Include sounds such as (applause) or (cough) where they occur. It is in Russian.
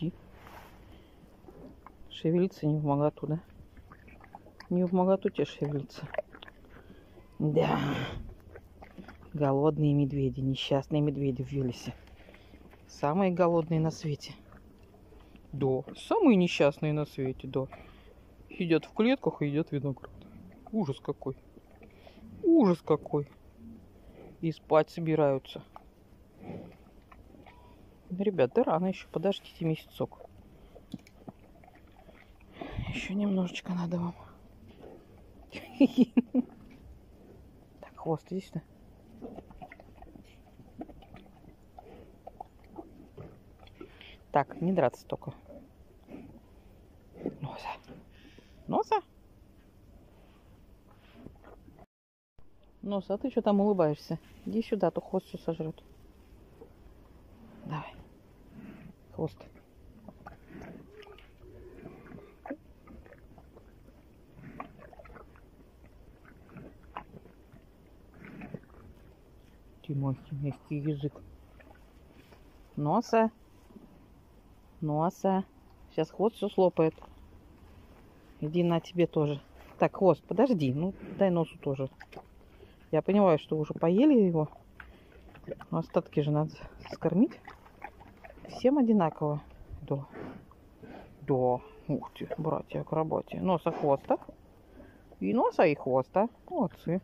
иди. Шевелиться не в моготу, да? Не в моготу тебе шевелиться. Да. Голодные медведи, несчастные медведи в Виллисе. Самые голодные на свете. Да, самые несчастные на свете, да. Сидят в клетках и едят виноград. Ужас какой. Ужас какой. И спать собираются. Ребят, да рано еще, подождите месяцок. Еще немножечко надо вам. (laughs) Так, хвост здесь, да? Так, не драться только. Носа. Носа? Носа, а ты что там улыбаешься? Иди сюда, а то хвост все сожрет. Давай. Хвост. Тимохи, мягкий язык. Носа. Носа. Сейчас хвост все слопает. Иди на тебе тоже. Так, хвост, подожди. Ну, дай носу тоже. Я понимаю, что уже поели его. Но остатки же надо скормить. Всем одинаково. Да. Да. Ух ты, братья, акробатия. Носа, хвоста. И носа, и хвоста. Молодцы.